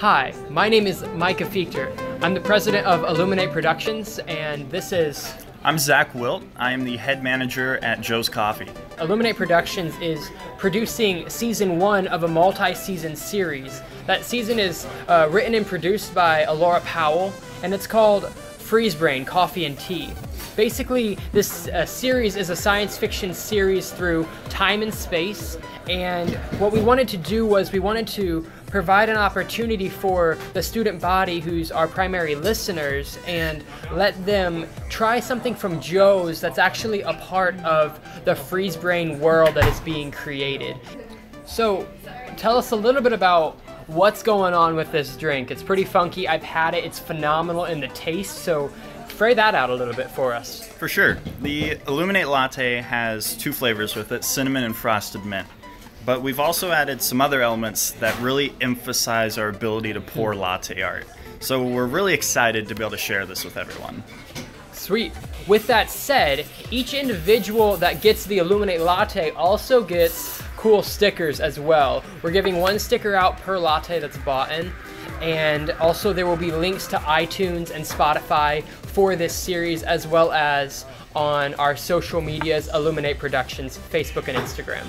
Hi, my name is Micah Fichter. I'm the president of Illuminate Productions, and this is. I'm Zach Wilt. I am the head manager at Joe's Coffee. Illuminate Productions is producing season one of a multi season series. That season is uh, written and produced by Alora Powell, and it's called Freeze Brain Coffee and Tea. Basically, this uh, series is a science fiction series through time and space, and what we wanted to do was we wanted to provide an opportunity for the student body, who's our primary listeners, and let them try something from Joe's that's actually a part of the freeze brain world that is being created. So, tell us a little bit about what's going on with this drink. It's pretty funky. I've had it, it's phenomenal in the taste. So, fray that out a little bit for us. For sure. The Illuminate Latte has two flavors with it cinnamon and frosted mint. But we've also added some other elements that really emphasize our ability to pour hmm. latte art. So we're really excited to be able to share this with everyone. Sweet. With that said, each individual that gets the Illuminate Latte also gets cool stickers as well. We're giving one sticker out per latte that's bought in. And also, there will be links to iTunes and Spotify for this series, as well as on our social medias, Illuminate Productions, Facebook and Instagram.